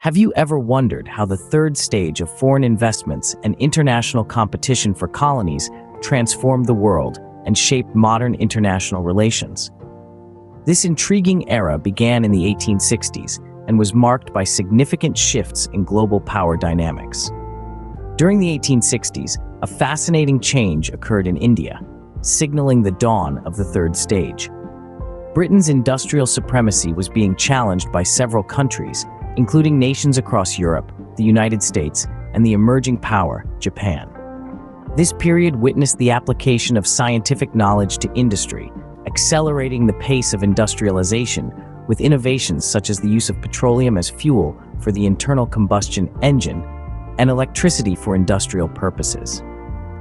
Have you ever wondered how the third stage of foreign investments and international competition for colonies transformed the world and shaped modern international relations? This intriguing era began in the 1860s and was marked by significant shifts in global power dynamics. During the 1860s, a fascinating change occurred in India, signaling the dawn of the third stage. Britain's industrial supremacy was being challenged by several countries, including nations across Europe, the United States, and the emerging power, Japan. This period witnessed the application of scientific knowledge to industry, accelerating the pace of industrialization with innovations such as the use of petroleum as fuel for the internal combustion engine and electricity for industrial purposes.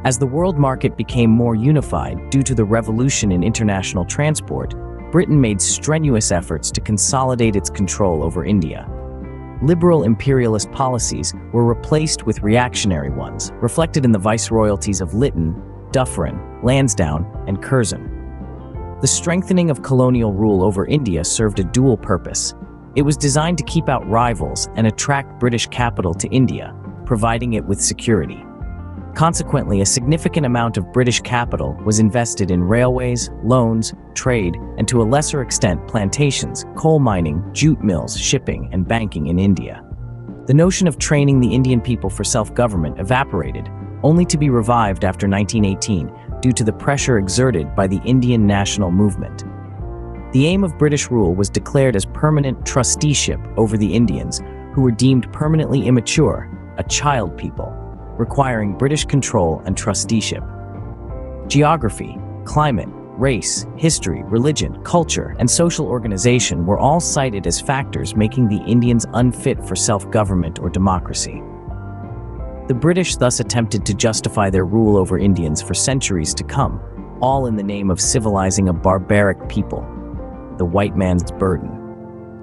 As the world market became more unified due to the revolution in international transport, Britain made strenuous efforts to consolidate its control over India liberal imperialist policies were replaced with reactionary ones, reflected in the viceroyalties of Lytton, Dufferin, Lansdowne, and Curzon. The strengthening of colonial rule over India served a dual purpose. It was designed to keep out rivals and attract British capital to India, providing it with security. Consequently, a significant amount of British capital was invested in railways, loans, trade, and to a lesser extent plantations, coal mining, jute mills, shipping, and banking in India. The notion of training the Indian people for self-government evaporated, only to be revived after 1918 due to the pressure exerted by the Indian national movement. The aim of British rule was declared as permanent trusteeship over the Indians, who were deemed permanently immature, a child people, requiring British control and trusteeship. Geography, climate, race, history, religion, culture, and social organization were all cited as factors making the Indians unfit for self-government or democracy. The British thus attempted to justify their rule over Indians for centuries to come, all in the name of civilizing a barbaric people, the white man's burden.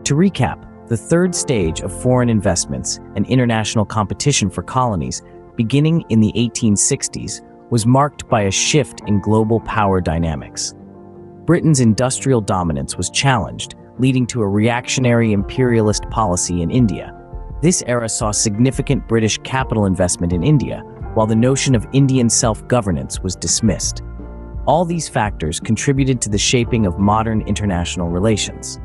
To recap, the third stage of foreign investments and international competition for colonies beginning in the 1860s, was marked by a shift in global power dynamics. Britain's industrial dominance was challenged, leading to a reactionary imperialist policy in India. This era saw significant British capital investment in India, while the notion of Indian self-governance was dismissed. All these factors contributed to the shaping of modern international relations.